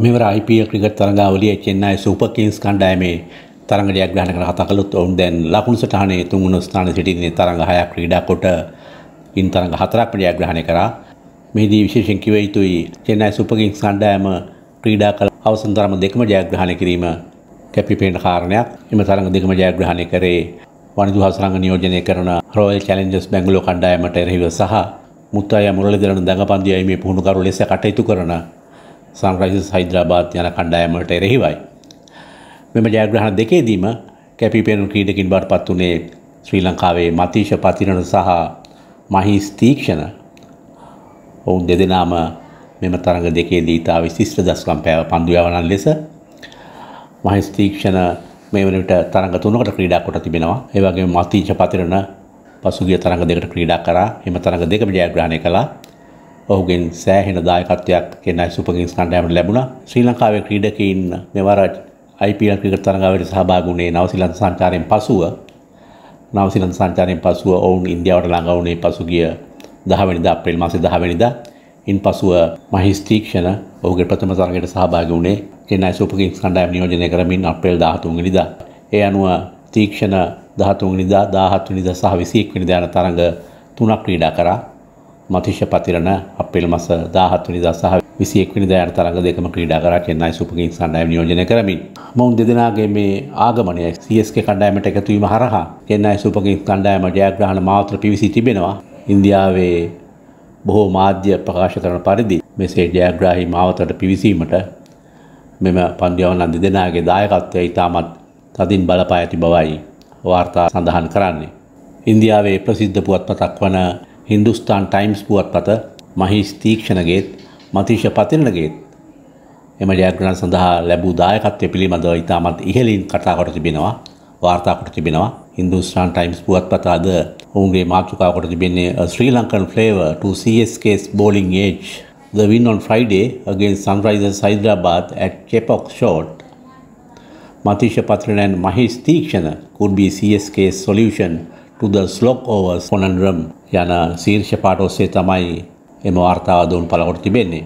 මෙවර IPL cricket තරඟාවලියේ Chennai Super Kings කණ්ඩායමේ තරඟ ජයග්‍රහණය කර කතා කළොත් ඔවුන් දැන් ලකුණු සටහනේ තුන්වන ස්ථානයේ සිටින්නේ තරඟ හයක් ක්‍රීඩා කොට ඉන් තරඟ හතරක්ම ජයග්‍රහණය කරා. මෙහිදී විශේෂයෙන් කිව යුතුයි චෙන්නයි සුපර් කිංස් කණ්ඩායම ක්‍රීඩා කළ අවසන් තරම දෙකම ජයග්‍රහණය කිරීම කැපිපෙනෙන කාරණයක්. එම තරඟ දෙකම ජයග්‍රහණය කරේ වනිදු හසරංග නියෝජනය කරන රොයල් චැලෙන්ජර්ස් බැංගලෝර කණ්ඩායමට එරෙහිව සහ මුත්තය මුරලිදරන දඟපන්දියීමේ පුහුණුකරු ලෙස කටයුතු කරන සන්රයිසර්ස් හයිදරාබාද් යන කණ්ඩායමට එරෙහිවයි. මෙම ජයග්‍රහණ දෙකේදීම කැපිපෙනුණු ක්‍රීඩකින් බවට පත් වුණේ ශ්‍රී ලංකාවේ මතීෂ පතිරණ සහ මහිස් තීක්ෂණ ඔවුන් දෙදෙනාම මෙම තරඟ දෙකේදී ඉතා විශිෂ්ට දස්කම් පෑව පන්දු යවනන් ලෙස මහිස් තීක්ෂණ මේ වන විට තරඟ තුනකට ක්‍රීඩා කොට තිබෙනවා. ඒ වගේම මතීෂ පතිරණ පසුගිය තරඟ දෙකට ක්‍රීඩා කරා. එම තරඟ දෙකම ජයග්‍රහණය කළා. ඔහුගෙන් සෑහෙන දායකත්වයක් කෙනයි සුපර් කිංස් කණ්ඩායමට ලැබුණා. ශ්‍රී ලංකාවේ ක්‍රීඩකයින් මෙවර IPL ක්‍රිකට් තරඟාවට සහභාගී වුණේ නවසීලන්ත සංචාරයෙන් පසුව නවසීලන්ත සංචාරයෙන් පසුව ඔවුන් ඉන්දියාවට ළඟා වුණේ පසුගිය 10 වෙනිදා අප්‍රේල් මාසේ 10 වෙනිදා ඉන් පසුව මහිස් තීක්ෂණ ඔහුගේ ප්‍රථම තරගයට සහභාගී වුණේ චෙන්නයි සුපර් කිංස් කණ්ඩායම නියෝජනය කරමින් අප්‍රේල් 13 වෙනිදා. ඒ අනුව තීක්ෂණ 13 වෙනිදා 17 වෙනිදා සහ 21 වෙනිදා යන තරඟ තුනක් ක්‍රීඩා කරා. මතිෂ පතිරණ අප්‍රේල් මාස 17 වෙනිදා සහ 21 වෙනිදා යන තරඟ දෙකම ක්‍රීඩා කරා චෙන්නයි සුපර් කිංස් කණ්ඩායම නියෝජනය කරමින්. මොවුන් දෙදෙනාගේ මේ ආගමනය CSK කණ්ඩායමට එකතු වීම හරහා චෙන්නයි සුපර් කිංස් කණ්ඩායම ජයග්‍රහණ මාවතට පිවිසී තිබෙනවා. ඉන්දියාවේ බොහෝ මාධ්‍ය ප්‍රකාශ කරන පරිදි මෙසේ ජයග්‍රාහි මාවතට පිවිසීමට මෙම පන්දියවන්නන් දෙදෙනාගේ දායකත්වය ඉතාමත් තදින් බලපා ඇති බවයි වාර්තා සඳහන් කරන්නේ. ඉන්දියාවේ ප්‍රසිද්ධ පුවත්පතක් වන හින්දුස්ථාන් ටයිම්ස් පුවත්පත මහිස් තීක්ෂණගේත් මතිෂ පතිරණගේත්. එම ජයග්‍රහණ සඳහා ලැබූ දායකත්වය පිළිබඳව ඉතාමත් ඉහළින් කතා කොට තිබෙනවා වාර්තා කොට තිබෙනවා. හින්දුස්ථාන් ටයිම්ස් පුවත්පත අද ඔවුන්ගේ මාතෘකාව කොට තිබෙන්නේ a Sri Lankan flavor to CSK's bowling edge the win on Friday against Sunrisers Hyderabad at Chepauk Short Matisha Patran and Mahesh Tikshana could be CSK's solution to the slog overs conundrum යන ශීර්ෂ පාට ඔස්සේ තමයි එම වාර්තාව දුන් පළ කොට තිබෙන්නේ.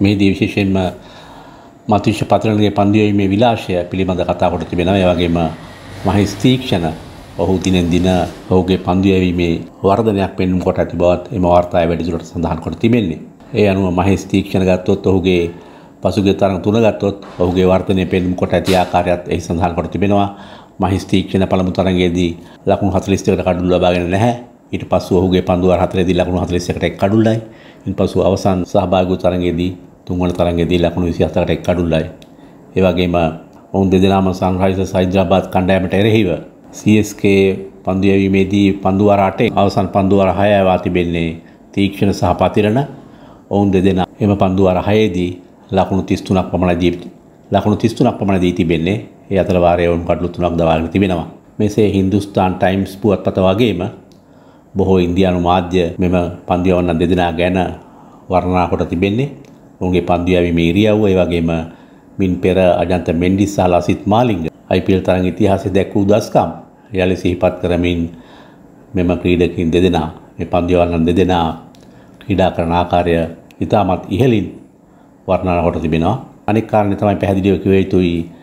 මෙහිදී විශේෂයෙන්ම මතිෂ පතරණගේ පන්දියීමේ විලාශය පිළිබඳ කතා කොට තිබෙනවා. ඒ වගේම මහේස් තීක්ෂණ ඔහු දිනෙන් දින ඔහුගේ පන්දියවීමේ වර්ධනයක් පෙන්නුම් කොට ඇති බවත් එම වාර්තාවේ වැඩිදුරට සඳහන් කොට තිබෙන්නේ. ඒ අනුව මහේස් තීක්ෂණ ගත්තොත් ඔහුගේ පසුගිය තරඟ තුන ගත්තොත් ඔහුගේ වර්ධනය පෙන්නුම් කොට ඇති ආකාරයත් එහි සඳහන් කොට තිබෙනවා. මහිස් තීක්ෂණ පළමු තරඟයේදී ලකුණු 42කට කඩුළු ලබාගෙන නැහැ. ඊට පස්සෙ ඔහුගේ පන්දු වාර 4ේදී ලකුණු 41කට එක් කඩුල්ලයි. ඉන්පසු අවසන් සහභාගී තරඟයේදී තුන්වන තරඟයේදී ලකුණු 27කට එක් කඩුල්ලයි. ඒ වගේම ඔවුන් දෙදෙනාම සන්රයිසර්ස් හයිදරාබාද් කණ්ඩායමට එරෙහිව CSK පන්දු යැවීමේදී පන්දු වාර 8 අවසන් පන්දු වාර 6 යවා තිබෙන්නේ තීක්ෂණ සහ පතිරණ ඔවුන් දෙදෙනා එම පන්දු වාර 6 දී ලකුණු 33ක් පමණ දී ලකුණු 33ක් පමණ දී තිබෙන්නේ ඒ අතර වාරයේ වුන් කඩලු තුනක් දවාගෙන තිබෙනවා. මෙසේ හින්දුස්තාන් ටයිම්ස් පුවත්පත වගේම බොහෝ ඉන්දියානු මාධ්‍ය මෙම පන්දියවන්න දෙදෙනා ගැන වර්ණනා කොට තිබෙන්නේ. ඔවුන්ගේ පන්දියාවීමේ ඉරියව්ව ඒ වගේම මින් පෙර අජන්ත මෙන්ඩිස් සහ ලසිත් මාලිංග IPL තරඟ ඉතිහාසයේ දැක් වූ දස්කම් යලි සිහිපත් කරමින් මෙම ක්‍රීඩකින් දෙදෙනා මේ පන්දියවන්න දෙදෙනා ක්‍රීඩා කරන ආකාරය ඉතාමත් ඉහළින් වර්ණනා කොට තිබෙනවා. අනෙක් කාරණේ තමයි පැහැදිලිව කිව යුතුයි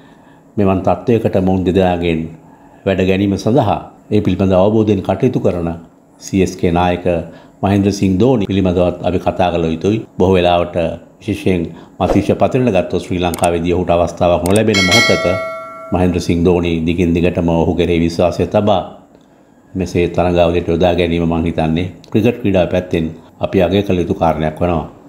මෙවන් තත්ත්වයකට මොවුන් දෙදෙනාගෙන් වැඩ ගැනීම සඳහා ඒ පිළිබඳ අවබෝධයෙන් කටයුතු කරන CSK නායක මහින්ද්‍ර සිං ධෝනි පිළිබඳවත් අපි කතා කළ යුතුයි. බොහෝ වෙලාවට විශේෂයෙන් මතීෂ පතිරණ ගත්තොත් ශ්‍රී ලංකාවේදී ඔහුට අවස්ථාවක් නොලැබෙන මොහොතක මහින්ද්‍ර සිං ධෝනි දිගින් දිගටම ඔහු කෙරෙහි විශ්වාසය තබා මෙසේ තරඟාවලියට යොදා ගැනීම මම හිතන්නේ ක්‍රිකට් ක්‍රීඩාව පැත්තෙන් අපි අගය කළ යුතු කාරණයක් වෙනවා.